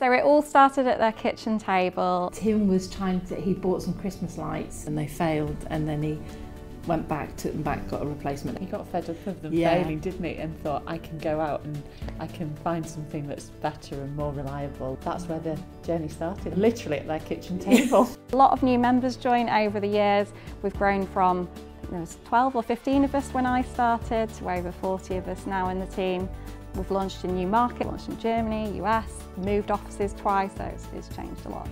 So it all started at their kitchen table. Tim was trying to, he bought some Christmas lights and they failed and then he went back, took them back, got a replacement. He got fed up of them Yeah. failing, didn't he? And thought, I can go out and I can find something that's better and more reliable. That's where the journey started, literally at their kitchen table. A lot of new members join over the years. We've grown from there was 12 or 15 of us when I started to over 40 of us now in the team. We've launched a new market, launched in Germany, US, moved offices twice, so it's, it's changed a lot.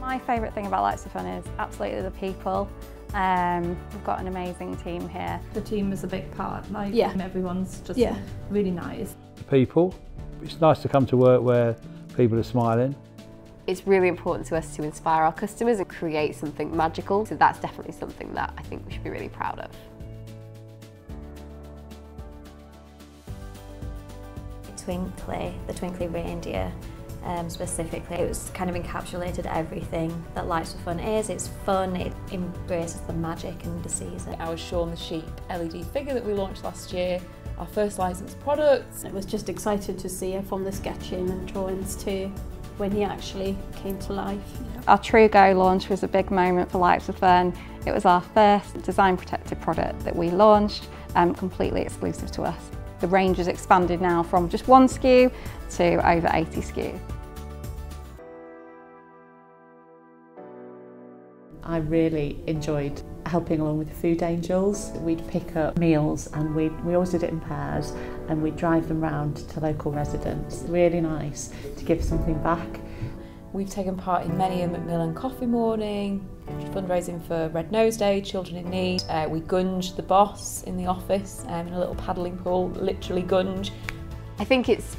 My favourite thing about Lights4fun is absolutely the people. Um, we've got an amazing team here. The team is a big part. Like Yeah. everyone's just Yeah. really nice. The people. It's nice to come to work where people are smiling. It's really important to us to inspire our customers and create something magical. So that's definitely something that I think we should be really proud of. Twinkly, the Twinkly reindeer um, specifically. It was kind of encapsulated everything that Lights4fun is. It's fun, it embraces the magic and the season. Our Shaun the Sheep LED figure that we launched last year, our first licensed product. I was just excited to see it from the sketching and drawings to when he actually came to life. Our TruGlow launch was a big moment for Lights4fun. It was our first design protected product that we launched, um, completely exclusive to us. The range has expanded now from just one SKU to over 80 SKU. I really enjoyed helping along with the Food Angels. We'd pick up meals and we we always did it in pairs and we'd drive them round to local residents. Really nice to give something back. We've taken part in many a Macmillan Coffee Morning, fundraising for Red Nose Day, Children in Need. Uh, we gunged the boss in the office um, in a little paddling pool, literally gunge. I think it's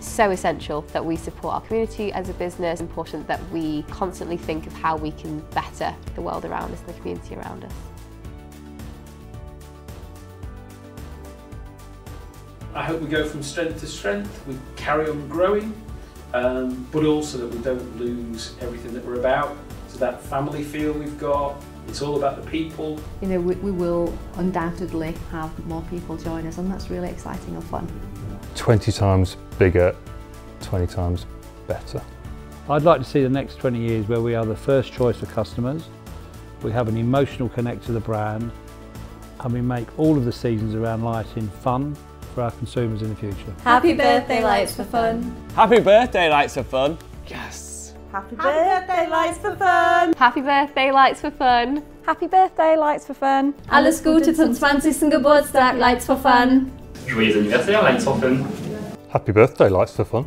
so essential that we support our community as a business, important that we constantly think of how we can better the world around us and the community around us. I hope we go from strength to strength, we carry on growing, um, but also that we don't lose everything that we're about. So that family feel we've got, it's all about the people. You know, we, we will undoubtedly have more people join us and that's really exciting and fun. 20 times bigger, 20 times better. I'd like to see the next 20 years where we are the first choice for customers, we have an emotional connect to the brand, and we make all of the seasons around lighting fun for our consumers in the future. Happy birthday, Lights4fun! Happy birthday, Lights4fun. Yes. Happy birthday, Lights4fun! Happy birthday, Lights4fun! Happy birthday, Lights4fun! Alles Gute zum 20. Geburtstag, Lights4fun! Joyeux anniversaire, Lights4fun. Happy birthday, Lights4fun.